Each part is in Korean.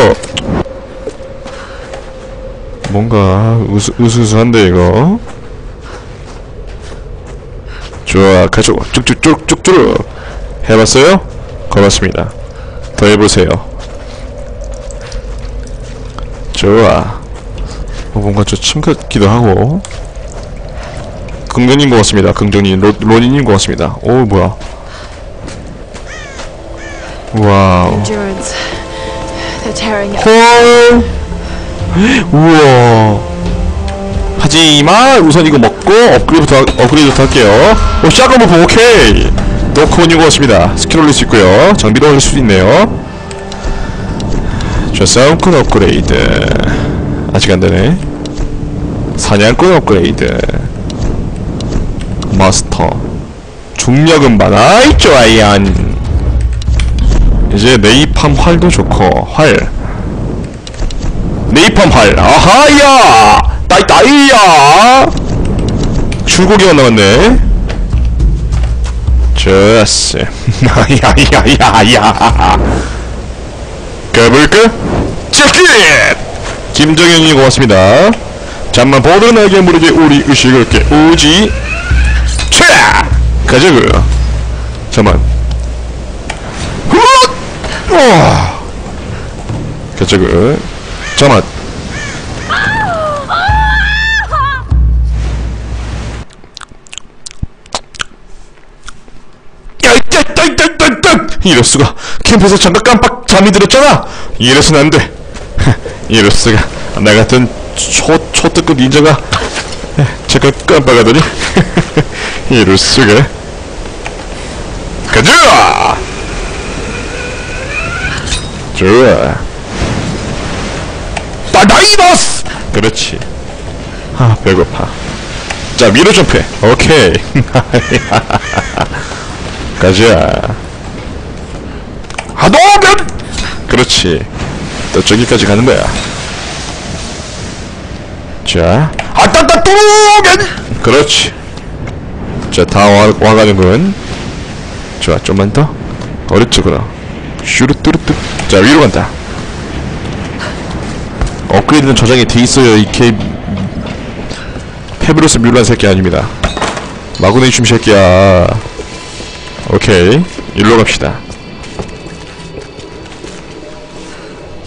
어. 뭔가 으스, 으스스한데 이거? 좋아 가져 쭉쭉쭉쭉쭉 해봤어요? 고맙습니다. 더 해보세요. 좋아. 어, 뭔가 저침 같기도 하고. 같습니다. 긍정인 로, 로니님 것 같습니다. 오 뭐야? 와우 헐. 우와. 하지만 우선 이거 먹고 업그레이드부터 업그레이드부터 할게요. 오 샷건 부품 오케이. 노코인인 것 같습니다. 스킬 올릴 수 있고요. 장비도 올릴 수 있네요. 자 싸움꾼 업그레이드. 아직 안되네. 사냥꾼 업그레이드. 마스터. 중력은 많아. 좋아요 이제 네이팜 활도 좋고 활. 네이팜 활. 아하야! 따이따이야! 출고기만 남았네. 좋았어. 야야야야 가볼까? 체킷 김정현이 고맙습니다. 잠만 보던 나에게 무르게 우리 의식을 깨우지. 차 가자고요 잠만 와 가자고 잠만 야이따이따이따이따 이럴 수가. 캠프에서 잠깐 깜빡 잠이 들었잖아. 이래서는 안돼. 이럴 수가. 나 같은 초 초특급 닌자가 잠깐 깜빡하더니. 이럴 수가. 가자 좋아 따다이너스! 그렇지. 아 배고파. 자 위로 점프해. 오케이. 가자. 하도면 그렇지. 또 저기까지 가는 거야. 자. 아따따 또면 그렇지. 자 다 와가는군. 좋아 좀만 더. 오른쪽으로 슈르뚜루뚜. 자 위로 간다. 업그레이드는 저장이 돼 있어요 이케 페브로스 뮬란 새끼 아닙니다. 마그네슘 새끼야. 오케이. 일로 갑시다.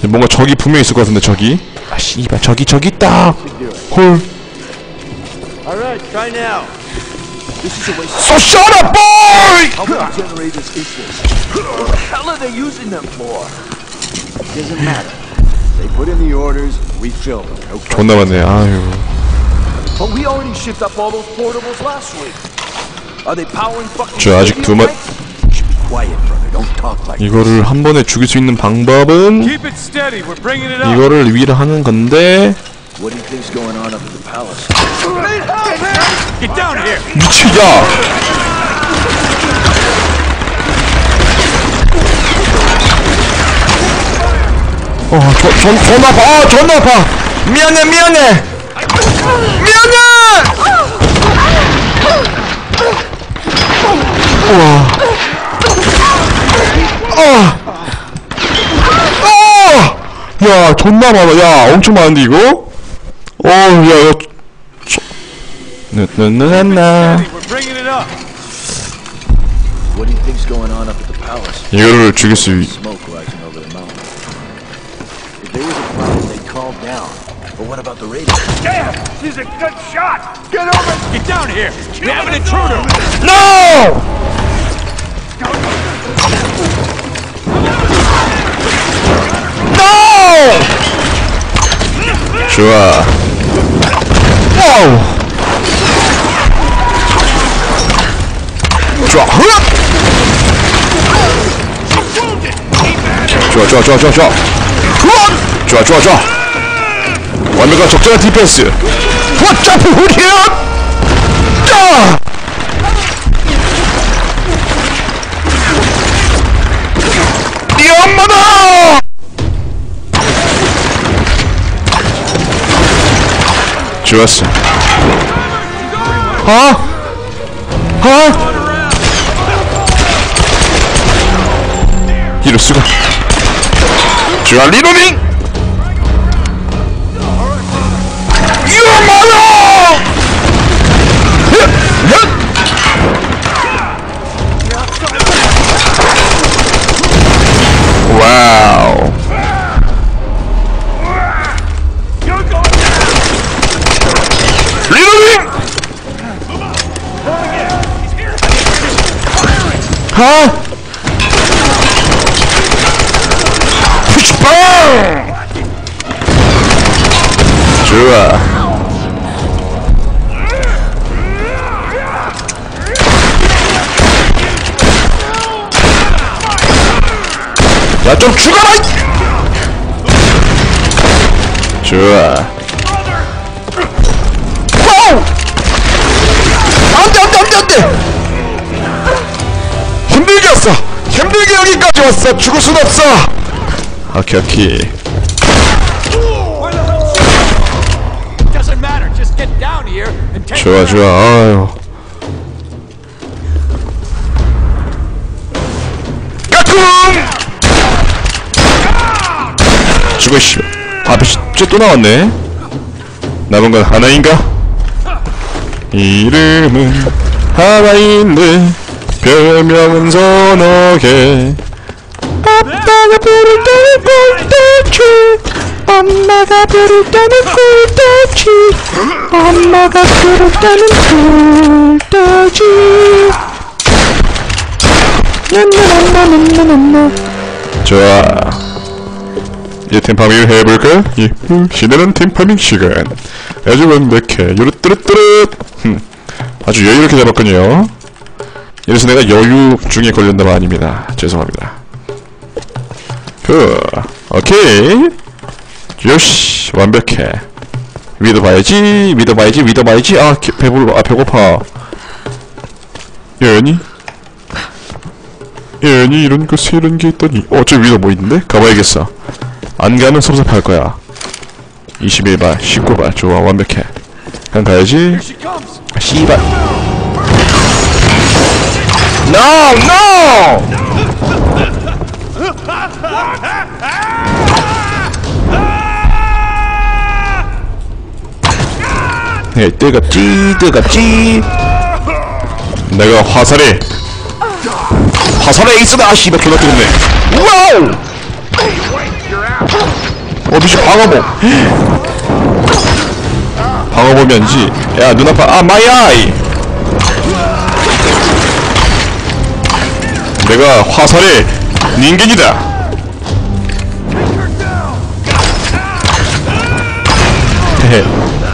뭔가 적이 분명히 있을 것 같은데 적이? 아 씨발 저기 저기 있다. now. So shut up boy How many generators is this? What the hell are they using them for? Doesn't matter. They put in the orders, we fill them. No. 존나 많네 아유 But we already shipped up all those portables last week. Are they powering fucking 저 아직 두 마- tanks? Shh, be quiet, brother. Don't talk like 이거를 한 번에 죽일 수 있는 방법은 it it. 이거를 위로 하는 건데 What do you think's going on up at the palace? Get down here. 미치야 어, 저, 전, 존나 아파, 아, 존나 아파! 미안해, 미안해! 미안해! 우와. 아! 아! 야, 존나 많아. 야, 엄청 많은데, 이거? Oh, yeah. No, no, no, no, no. We're bringing it up. What do you think's going on up at the palace? You gotta go check it see. Smoke rising over the mountain. If there was a problem, they'd call down. But what about the radio? Damn! She's a good shot! Get over! Get down here! we have an intruder! No! No! Sure. 와우. 좋아. 흐! 좋아, 좋아, 좋아, 좋아, 좋아. 흐! 좋아, 좋아, 좋아. 완벽한 적절한 디펜스. 흐! 점프 후리언! 짜! 이 엄마다! 좋았어. 어? 어? 이럴 수가. 자 리로딩 왔어. 죽을 순 없어. 오케이 오케이. 좋아 좋아. 아유. 까꿍! 죽어 씨 앞에 쟤또 나왔네. 남은 건 하나인가? 이름은 하나인데 별명은 서너 개 아빠가 부를 때는 꿀떡지 엄마가 부를 때는 꿀떡지 엄마가 부를 때는 꿀떡지 좋아. 이제 템파밍을 해볼까? 예, 음, 신나는 템파밍 시간. 아주 완벽해. 요르뚜루뚜루 흠, 아주 여유롭게 잡았군요. 이래서 내가 여유 중에 걸렸나봐 아닙니다. 죄송합니다 그 오케이. 요시 완벽해. 믿어봐야지 믿어봐야지 믿어봐야지. 아 개- 배불러 아 배고파. 예니 예니 이런 것에 이런 게 있더니. 어 저기 위에 뭐 있는데? 가봐야겠어. 안 가면 섭섭할 거야. 21발 19발. 좋아 완벽해. 그냥 가야지. 씨발. No no 네, 뜨겁지 뜨겁지. 내가 화살에 화살에 에이스다 아, 씨발 졸라 뜨겁네. 와우! 어 미친 방어복. 방어복면지. 야 눈아파 아 마이 아이! 내가 화살의 人間이다 헤헤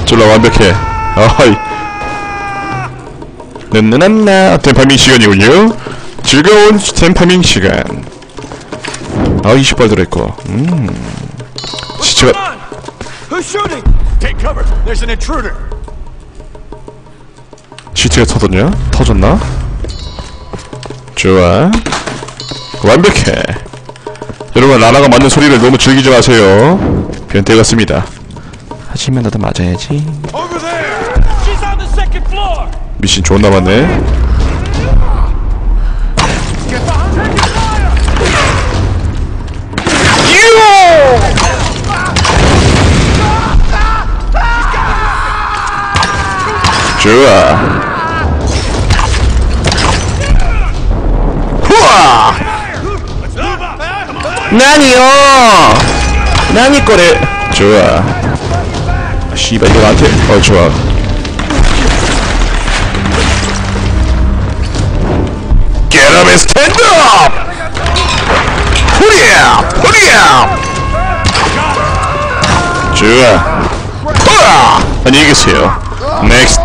졸라 완벽해. 아이. 나나나나. 템파밍 시간이군요. 즐거운 템파밍 시간. 아 20발 들어있고. 음. intruder! 시체가 터졌냐? 터졌나? 좋아. 완벽해. 여러분 라라가 맞는 소리를 너무 즐기지 마세요. 변태 같습니다 하지만 나도 맞아야지! 미신 존나 많네! 좋아 나니요 나니 거래 좋아 씨발 이거 나한테 어 좋아 Get up and stand up! 후리야! 후리야! 좋아 후아! 안녕히 계세요 Next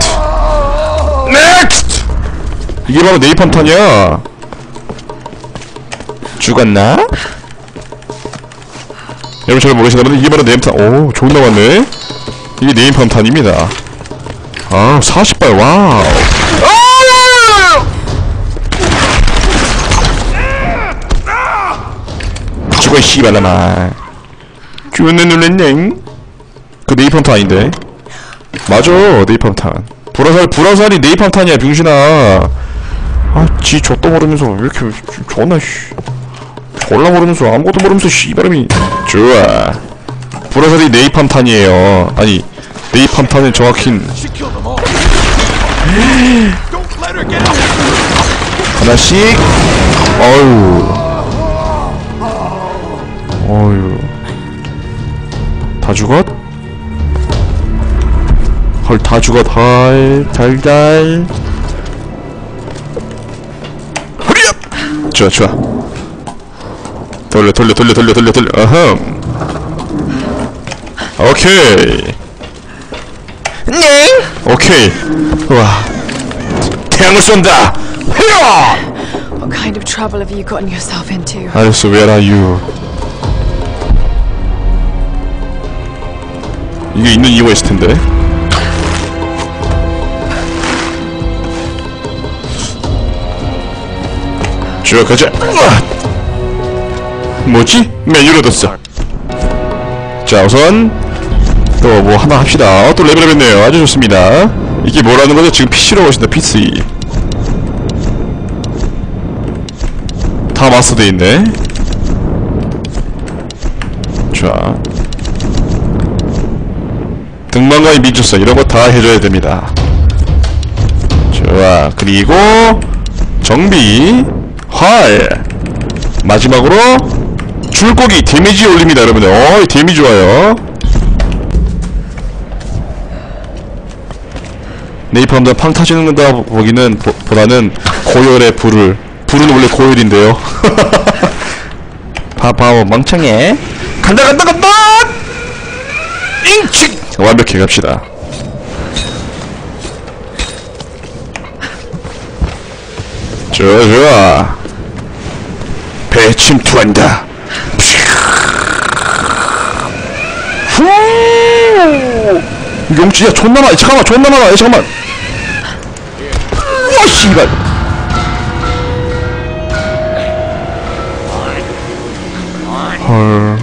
Next! 이게 바로 네이팜탄이야 죽었나? 여러분 잘 모르시나보다 이게 바로 네임탄 오 존나 많네 이게 네임팜탄입니다. 아 40발 와우. 아! 죽어 씨발라마 존나 놀랬네 그 네이팜탄 아닌데? 맞아 네이팜탄. 불화살 불화살이 네이팜탄이야 병신아. 아지 좆도 모르면서 왜 이렇게 존나 씨. 졸라 모르면서 아무것도 모르면서 씨발음이. 좋아 불화살이 네이팜탄이에요. 아니 네이팜탄은 정확히. 하나씩. 어유 어유. 다 죽었? 헐 다 죽었. 헐 달달. 허리야 좋아 좋아. 돌려 돌려 돌려 돌려 돌려 돌려. 어흠 오케이 네 오케이 와 태양을 쏜다 헤어 What kind of trouble have you gotten yourself into? 알았어, where are you? 이게 있는 이유가 있을 텐데. 으아! 뭐지? 메뉴를 뒀어. 자, 우선 또 뭐 하나 합시다. 어, 또 레벨업 했네요. 아주 좋습니다. 이게 뭐라는 거죠? 지금 PC로 보신다, PC. 다 마스터돼 있네. 자. 등반과의 미주사 이런 거 다 해줘야 됩니다. 좋아. 그리고 정비, 활. 마지막으로 줄고기 데미지 올립니다, 여러분들. 어, 데미지 좋아요. 네이팜도 팡 타지는 거다 보기는 보, 보다는 고열의 불을 불은 원래 고열인데요. 봐봐 멍청해. 간다 간다 간다. 인치 완벽히 갑시다. 좋아 좋아. 배 침투한다. 후! 용치 야 존나 많아. 잠깐만 존나 많아. 야, 잠깐만. 와 씨발. 헐.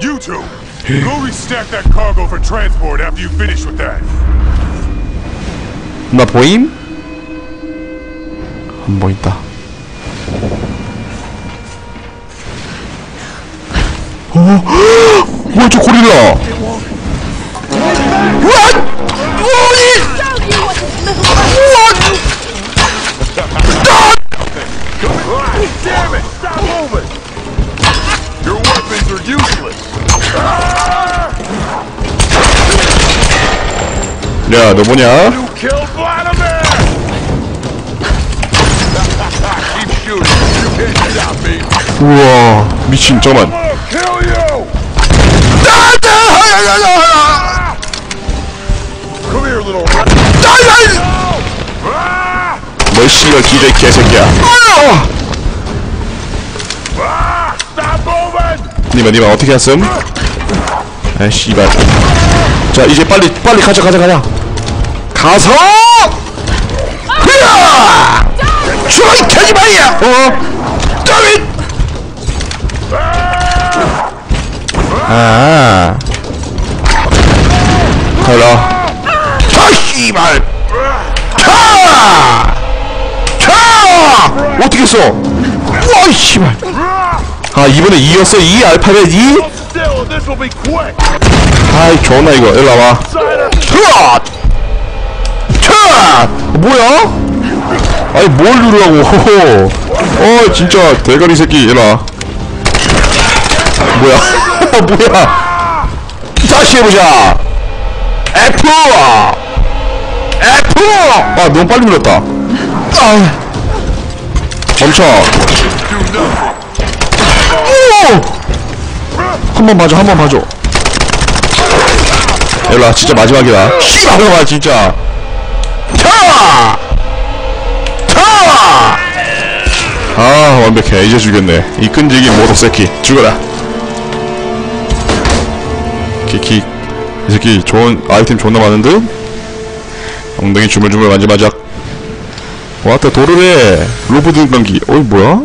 You two, go restack that cargo for transport after you finish with that. 나 보임? 안 보인다. 뭐야 저 고릴라? 야, 너 뭐냐? 우와, 미친, 잠깐만. I'm gonna kill you! Come here, little rat. 너 씨발 기대 개새끼야. 니마, 니마 어떻게 했음? 아, 씨발. 자, 이제 빨리, 빨리 가자, 가자, 가자. 가서! 흐야! 죽어, 이 개지마이야! 어? 저기! 아. 가라. 자, 씨발! 차! 차! 어떻게 써? 와, 이 씨발. 아, 이번에 2였어? 2? 알파벳 2? Still, this will be quick! 아이 존나 이거 일로 와봐 트앗 뭐야? 아니 뭘 누르라고 어 진짜 대가리 새끼 일로 와 뭐야 뭐야? 다시 해보자. F. F. 아 너무 빨리 눌렀다. 아. 멈춰. 한번 봐줘 한번 봐줘. 일로와 진짜 마지막이다. 씨발 봐 진짜. 타! 타! 아 완벽해. 이제 죽였네. 이 끈질긴 모독 새끼. 죽어라 키키 이 새끼 좋은 아이템 존나 많은데? 엉덩이 주물주물 만지마작 왔다 도르래 로브 등반기. 어이 뭐야?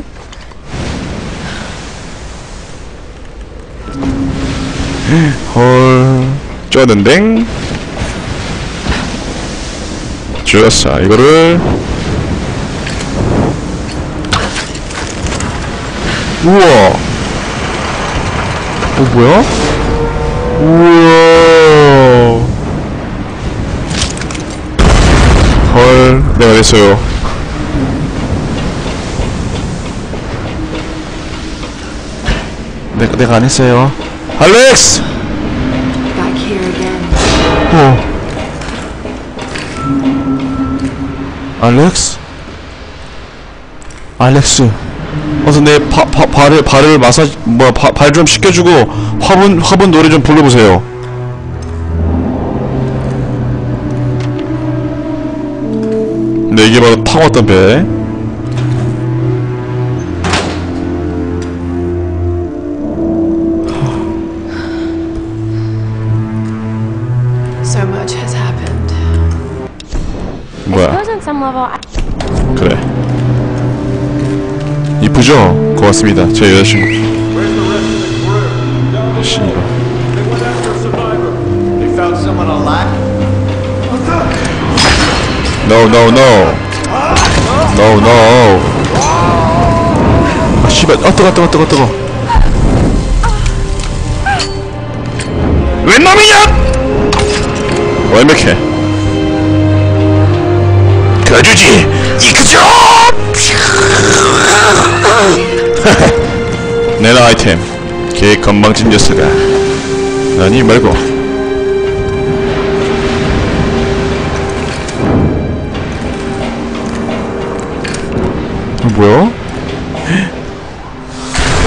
헐. 쩌는댕? 좋았어 이거를. 우와! 어 뭐야? 우와. 헐 내가 됐어요. 내가 내가 안 했어요. 알렉스. 어. 알렉스? 알렉스 어서 내 바, 바, 발을 발을 마사지 뭐발 좀 씻겨주고 화분 화분 노래 좀 불러보세요. 네 이게 바로 타고 왔던 배. 이쁘죠? 고맙습니다. 제 여자친구. no. No, no. 아, 씨발. 아, 뜨거, 뜨거, 뜨거, 뜨거. 웬 놈이냐? 완벽해. 가주지, 내라 아이템. 개 건방진 녀석아. 아니 말고. 어, 뭐야?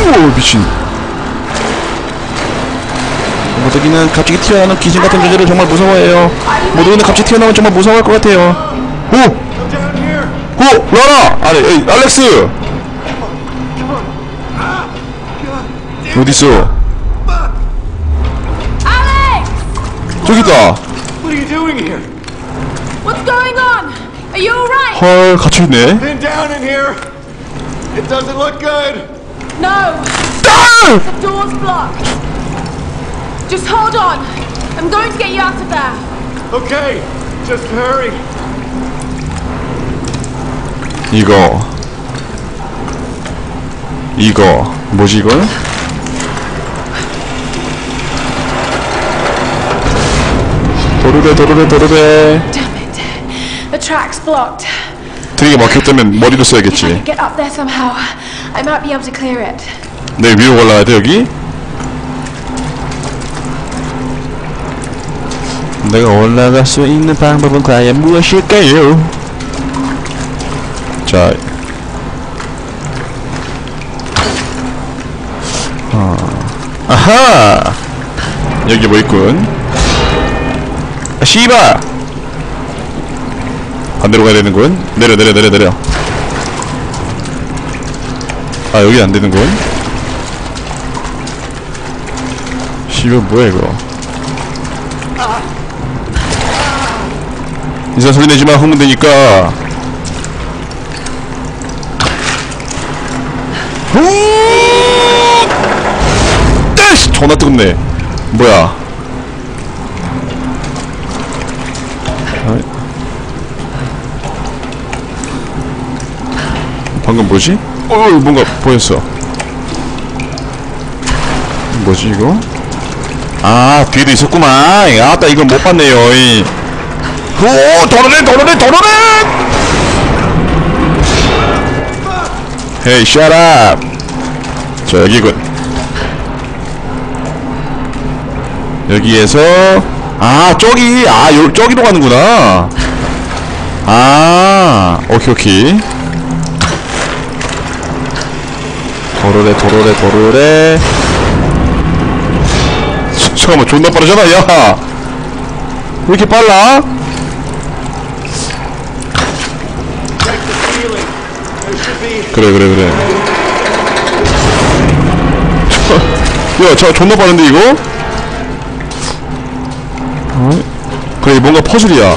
오 미친 모두기는 갑자기 튀어나오는 귀신 같은 존재를 정말 무서워해요 모두기는 갑자기 튀어나오면 정말 무서워할 것 같아요 오! 오! 라라! 아니 에이, 알렉스! 어딨어? Alex! 저기 있다 What are you doing here? What's going on? Are you alright? 헐 갇혀 있네 Been down in here. It doesn't look good. No, 아! the door's blocked. Just hold on. I'm going to get you out of there. Okay, just hurry. 이거 이거 뭐지 이건? 도르래 도르래 도르래 Damn it. The track's blocked. 드리게 막혔다면 머리를 써야겠지 can get up there somehow, I might be able to clear it. 내 위로 올라가야 돼 여기? 내가 올라갈 수 있는 방법은 과연 무엇일까요? 자 아, 아하 여기 뭐 있군 아, 씨발 반대로 가야 되는군. 내려 내려 내려 내려. 아 여기 안 되는군. 씨발 뭐야 이거? 이상 소리 내지마. 흐면 되니까. 떼씨 존나 뜨겁네. 뭐야 방금 뭐지? 어 뭔가 보였어 뭐지 이거? 아 뒤에도 있었구만 아따 이걸 못 봤네요 이. 오 도로네 도로네 도로네 헤이 샷업 자 여기군 여기에서 아 저기 아 요, 저기로 가는구나 아 오케이 오케이 도로래 도로래 도로래 잠깐만 존나 빠르잖아 야 왜 이렇게 빨라? 그래 그래 그래 야저 존나 빠른데 이거? 어? 그래 뭔가 퍼즐이야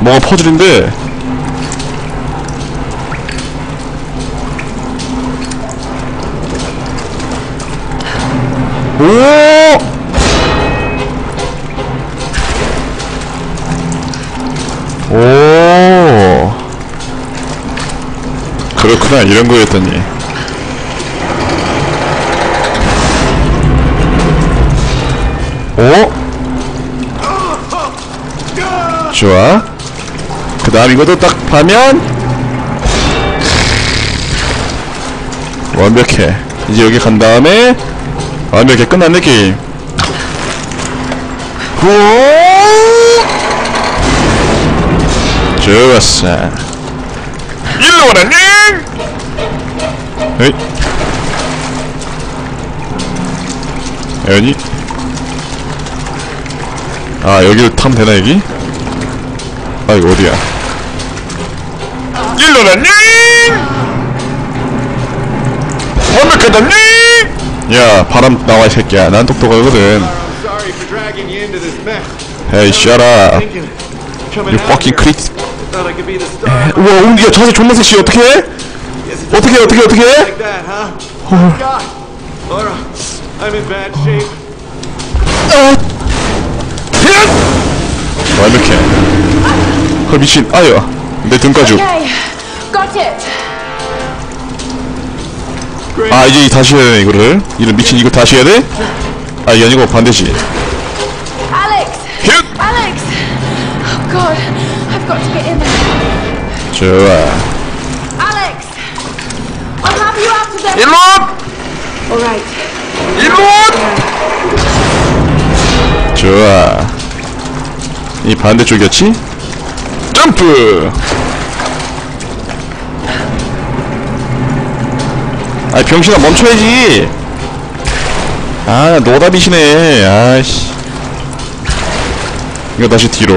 뭔가 퍼즐인데 오! 오! 그렇구나, 이런 거였더니. 오! 좋아. 그 다음 이것도 딱 파면 완벽해. 이제 여기 간 다음에 완벽해 끝났네 게임 후 좋았어. 일로 와라 님! 에이. 에어니? 아 여기를 타면 되나 여기? 아 이거 어디야? 일로라 님! 완벽하다 님 야 바람 나와 이 새끼야 난 똑똑하거든 for dragging you fucking crit 우와 웅디야 자세 존나 섹시 어떡해? 어떻게 어떻게 어떻게? Oh, shape. 완벽해 헐 미친 아유 내 등까지 Okay, got it. 아 이제 다시 해야 되네 이거를 이런 미친 이거 다시 해야 돼? 아 이게 아니고 반대지! Oh. 좋아 Alright. 일로 좋아 이 반대쪽이었지? 점프 아이 병신아 멈춰야지. 아 노답이시네. 아씨. 이거 다시 뒤로.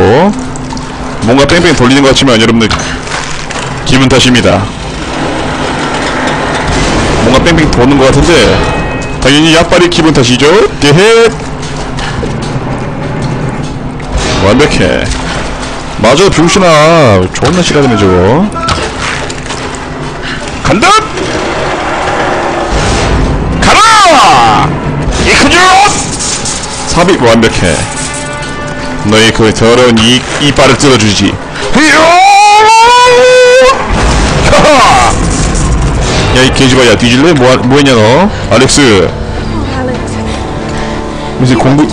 뭔가 뺑뺑 돌리는 것 같지만 여러분들 기분 탓입니다. 뭔가 뺑뺑 도는 것 같은데 당연히 약발이 기분 탓이죠. 대헷! 완벽해. 맞아 병신아. 존나 싫어하네 저거 간다 이크죠 삽입 완벽해 너의 그 더러운 이, 이빨을 뜯어주지 하하 야이 개지바야 뒤질래? 뭐, 뭐 했냐 너? 알렉스 무슨 공부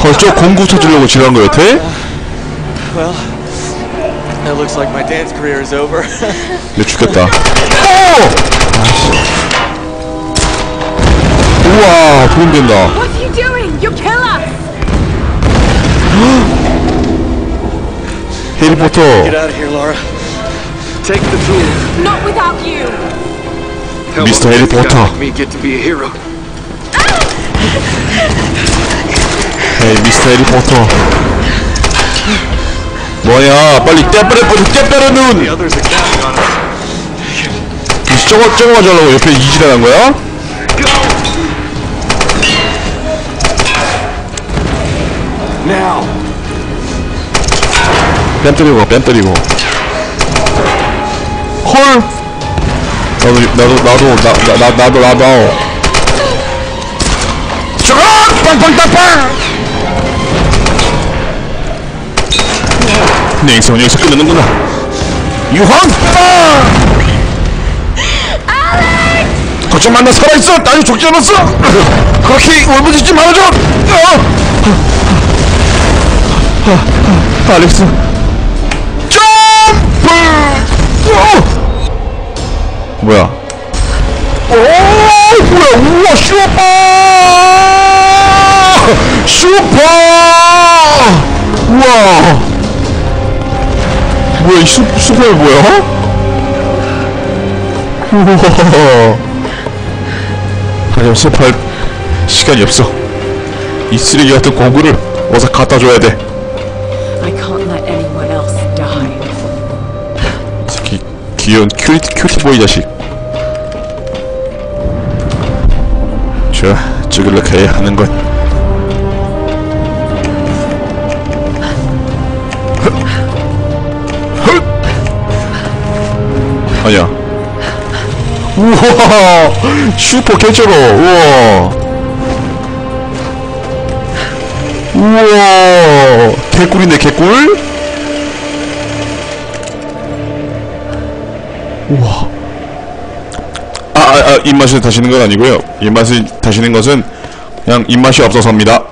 벌써 공구 쳐주려고 지랄한 거 같아? well, it looks like my dance career is over. 내 죽겠다 오! 우와 도움 된다 What are you doing? You'll kill us! 해리포터 Get out of here, Laura. Take the tools. Not without you! Help Mr. a Harry guy Potter. like me get to be a hero. 에이 미스터 해리포터 뭐야 빨리 떼빼레 빨리 떼빼레 눈 The others are counting on us. 이 저거 저거 가져가려고 옆에 이지랄한 거야? Now, 뺨 때리고 가, 뺨 때리고. 헐! 나도 나도 나도 나, 나, 나 나도 나도. 저거! 빵빵빵빵! 네 여기서 여기서 끝내는구나. 유황 빵 걱정 마, 나 살아있어! 나는 죽지 않았어! 그렇게 울부짖지 말아줘! 어! 아, 알렉스 점프! 오! 뭐야? 오! 뭐야? 우와 슈퍼! 슈퍼! 우와! 뭐야 이 슈, 슈퍼 뭐야? 우와! 하지만 습할 시간이 없어. 이 쓰레기 같은 공구를 어서 갖다 줘야 돼. I can't let anyone else die. 특히 귀여운 cutie cutie boy 자식. 저 쭈글럭해야 하는 것. 아니야. 우와 슈퍼 캐처로 우와. 우와 개꿀인데 개꿀. 우와. 아, 아, 아 입맛이 다시는 건 아니고요. 입맛이 다시는 것은 그냥 입맛이 없어서입니다.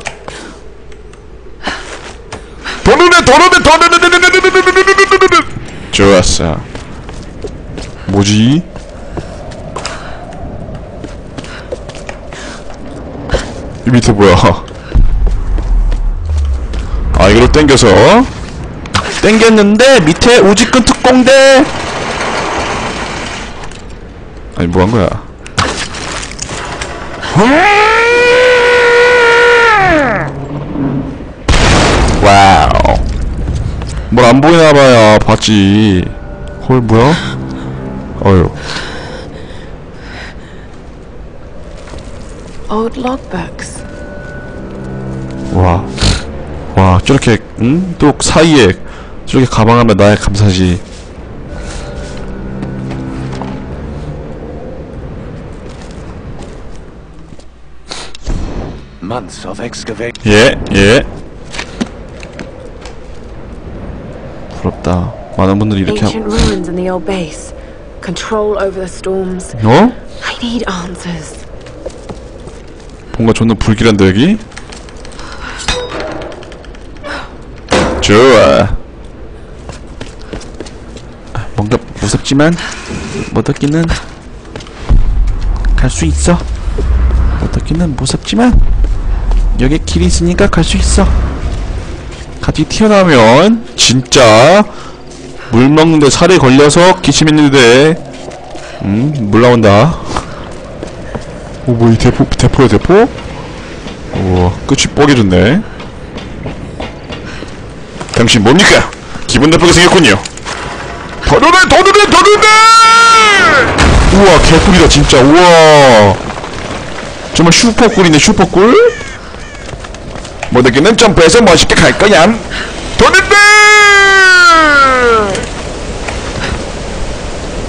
도루네 도루네 도루네. 좋았어. 뭐지? 이 밑에 뭐야? 아 이걸로 땡겨서 땡겼는데 밑에 오직근 특공대 아니 뭐 한 거야? 와우 뭘 안 보이나 봐요 봤지 헐 뭐야? 어휴 Old logbooks. 저렇게, 응? 또 사이에, 저렇게 가방하면 나의 감사지. Months of excavation. 예, 예. 부럽다. 많은 분들이 이렇게 하고. 어? I need answers. 뭔가 존나 불길한데, 여기? 좋아. 아, 뭔가 무섭지만, 못 얻기는, 갈 수 있어. 못 얻기는 무섭지만, 여기 길이 있으니까 갈 수 있어. 같이 튀어나오면, 진짜, 물 먹는데 살에 걸려서 기침했는데, 음, 물 나온다. 오, 뭐, 이 대포, 대포야, 대포? 우와, 끝이 뽀개졌네. 당신 뭡니까? 기분 나쁘게 생겼군요. 더 누래, 더 누래, 더 누래! 우와, 개꿀이다, 진짜, 우와. 정말 슈퍼꿀이네, 슈퍼꿀? 모두기는 점프해서 멋있게 갈 거야. 더 누래!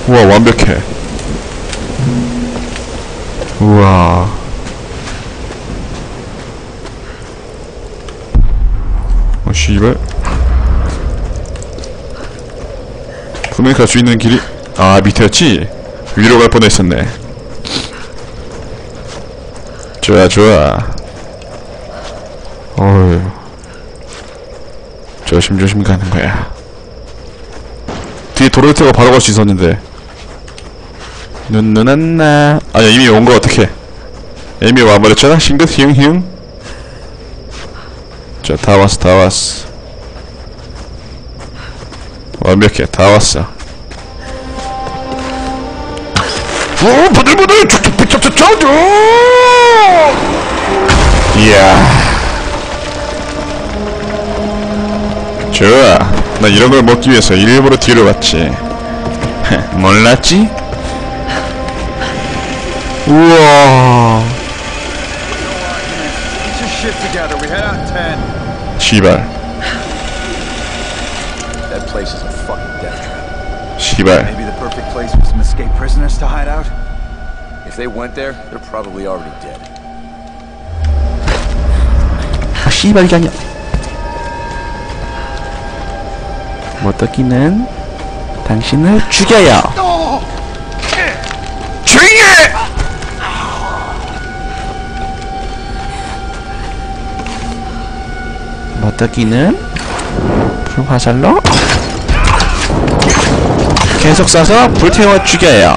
우와, 완벽해. 우와. 어, 씨발. 분명히 갈 수 있는 길이, 아, 밑에였지? 위로 갈 뻔했었네. 좋아, 좋아. 어휴. 조심조심 가는 거야. 뒤에 도로트가 바로 갈 수 있었는데. 눈눈 안나. 아니, 이미 온 거 어떡해. 이미 와버렸잖아? 싱긋 히응 자, 다 왔어, 다 왔어. 완벽해, 다 왔어. 오, 부들부들, 촉촉촉촉촉촉! 이야. 좋아. 나 이런 걸 먹기 위해서 일부러 뒤로 갔지. 몰랐지? 우와. Your 씨발. Maybe the perfect place for some escaped prisoners to hide out. If they went there, they're probably already dead. 아, 씨발이 아니야. 모토끼는 당신을 죽여요. 해! 모토끼는 불 화살로 계속 쏴서 불태워 죽여요.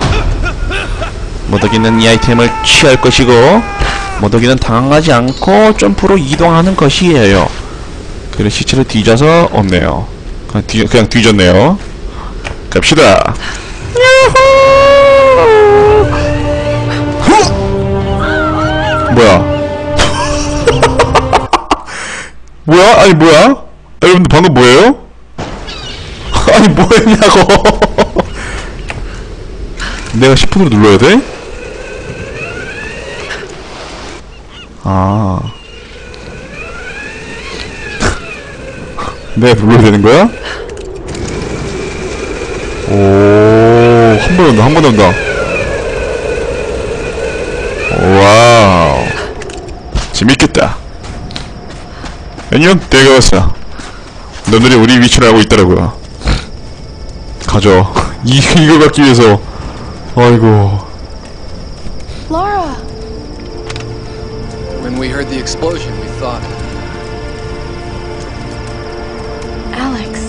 모더기는 이 아이템을 취할 것이고 모더기는 당황하지 않고 점프로 이동하는 것이에요. 그리고 시체를 뒤져서 없네요. 그냥, 뒤, 그냥 뒤졌네요. 갑시다. 후! 뭐야? 뭐야? 아니 뭐야? 여러분들 방금 뭐예요? 아니 뭐했냐고 내가 10분으로 눌러야 돼? 아 내가 눌러야 되는 거야? 오, 한 번 온다, 한 번 온다. 와우. 재밌겠다. 안녕, 내가 왔어. 너들이 우리 위치를 알고 있더라고요. 가져. 이, 이걸 갖기 위해서. 아이고. Laura! When we heard the explosion, we thought Alex.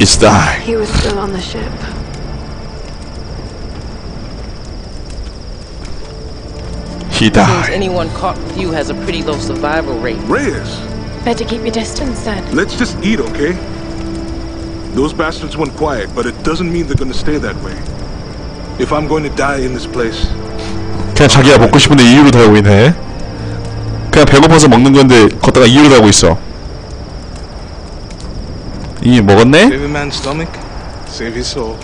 is die. He was still on the ship. He Seems died. anyone caught with you has a pretty low survival rate. Reyes, Better keep your distance then. let's just eat, okay? Those bastards went quiet, but it doesn't mean they're gonna stay that way. If I'm going to die in this place, 그냥 자기가 먹고 싶은데 이유로 달고 있네. 그냥 배고파서 먹는 건데 걷다가 이유로 달고 있어. 이 먹었네? save a man's stomach, save his soul.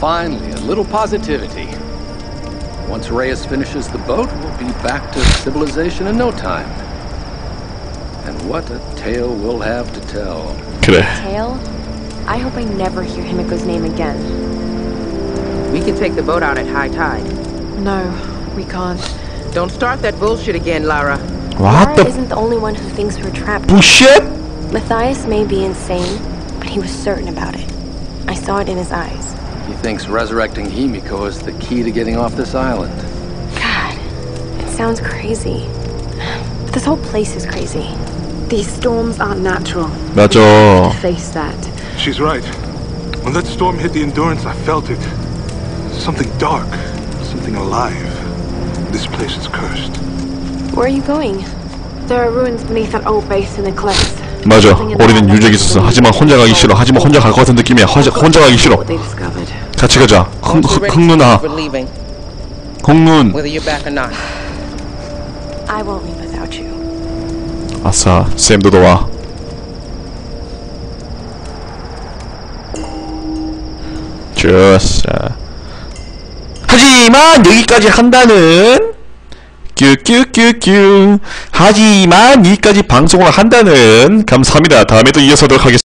Finally, a little positivity. Once Reyes finishes the boat, we'll be back to civilization in no time. And what a tale we'll have to tell. 그래. Tail? I hope I never hear Himiko's name again. We can take the boat out at high tide. No, we can't. Don't start that bullshit again, Lara. What Lara the isn't the only one who thinks we're trapped. bullshit? Matthias may be insane, but he was certain about it. I saw it in his eyes. He thinks resurrecting Himiko is the key to getting off this island. God, it sounds crazy. But this whole place is crazy. These storms aren't natural. 맞아. Face that. She's right. When that storm hit the Endurance, I felt it. Something dark, something alive. This place is cursed. Where are you going? There are ruins beneath that old base in the cliffs. 맞아. 우리는 유적이 있었어. 하지만 혼자 가기 싫어. 하지만 혼자 갈 것 같은 느낌이야. 혼자, 혼자 가기 싫어. 같이 가자. 흥, 흥, you're ready 흥 누나. we're leaving, 홍눈. whether you're back or not. I won't leave without you. 아싸. 쌤도 너와. 좋았어. 하지만 여기까지 한다는 큐큐큐큐 하지만 여기까지 방송을 한다는 감사합니다. 다음에 또 이어서 하도록 하겠습니다.